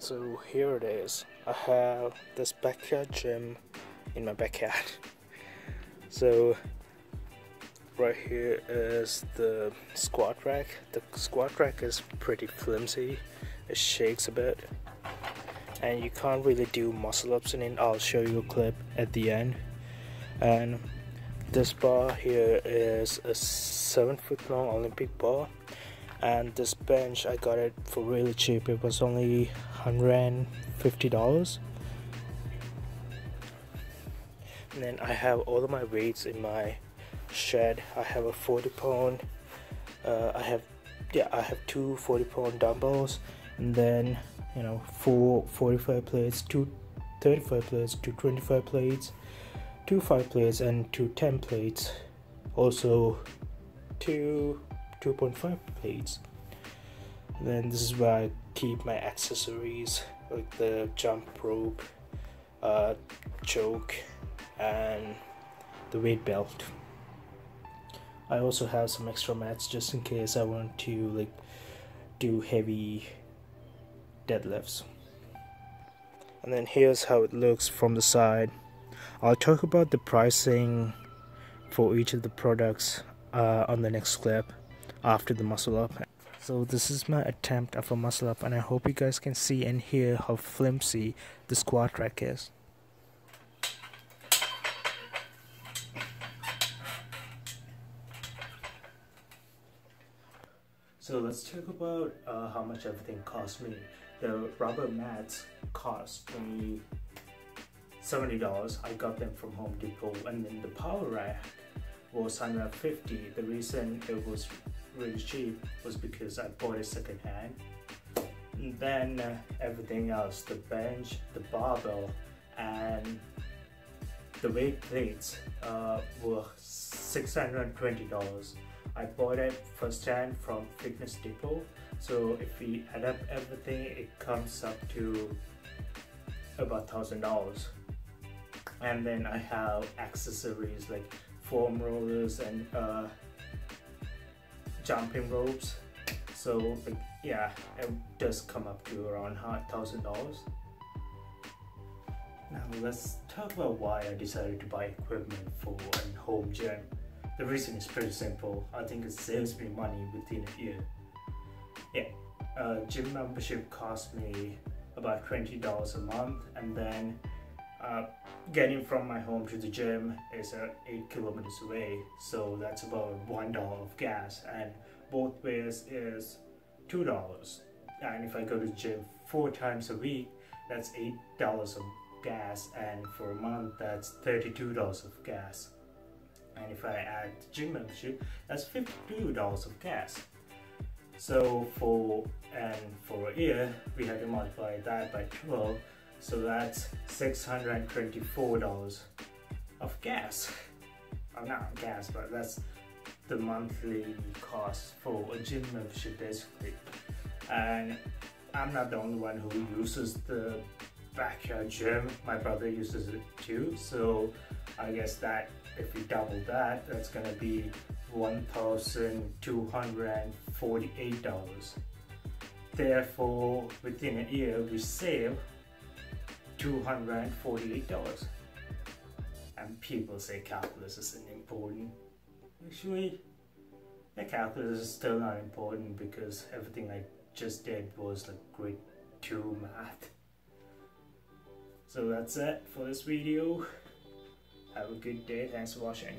So here it is. I have this backyard gym in my backyard. So right here is the squat rack. The squat rack is pretty flimsy. It shakes a bit. And you can't really do muscle ups in it. I'll show you a clip at the end. And this bar here is a 7 foot long Olympic bar and this bench I got it for really cheap. It was only $150 and then I have all of my weights in my shed. I have a 40 pound uh, I have yeah I have two 40 pound dumbbells. And then you know four 45 plates two 35 plates two 25 plates two 5 plates and two 10 plates. Also two 2.5 plates then this is where I keep my accessories like the jump rope uh, choke and the weight belt. I also have some extra mats just in case I want to like do heavy deadlifts. And then here's how it looks from the side. I'll talk about the pricing for each of the products uh, on the next clip after the muscle up so this is my attempt of a muscle up and I hope you guys can see and hear how flimsy the squat rack is So let's talk about uh, how much everything cost me. The rubber mats cost me $70. I got them from Home Depot and then the power rack was 150 The reason it was really cheap was because I bought it second hand. And then uh, everything else, the bench, the barbell, and the weight plates uh, were $620. I bought it first hand from Fitness Depot. So if we add up everything, it comes up to about thousand dollars. And then I have accessories like foam rollers and uh, jumping ropes. So yeah, it does come up to around thousand dollars. Now let's talk about why I decided to buy equipment for a home gym. The reason is pretty simple. I think it saves me money within a year. Yeah, a gym membership cost me about $20 a month and then uh, getting from my home to the gym is uh, 8 kilometers away so that's about $1 of gas and both ways is $2 and if I go to the gym four times a week that's $8 of gas and for a month that's $32 of gas. And if I add gym membership that's $52 of gas. So for and for a year we have to multiply that by 12 so that's $624 of gas. I'm oh, not gas, but that's the monthly cost for a gym membership basically. And I'm not the only one who uses the backyard gym. My brother uses it too. So I guess that if you double that, that's gonna be $1,248. Therefore, within a year, we save $248. And people say calculus isn't important. Actually, the calculus is still not important because everything I just did was like grade 2 math. So that's it for this video. Have a good day. Thanks for watching.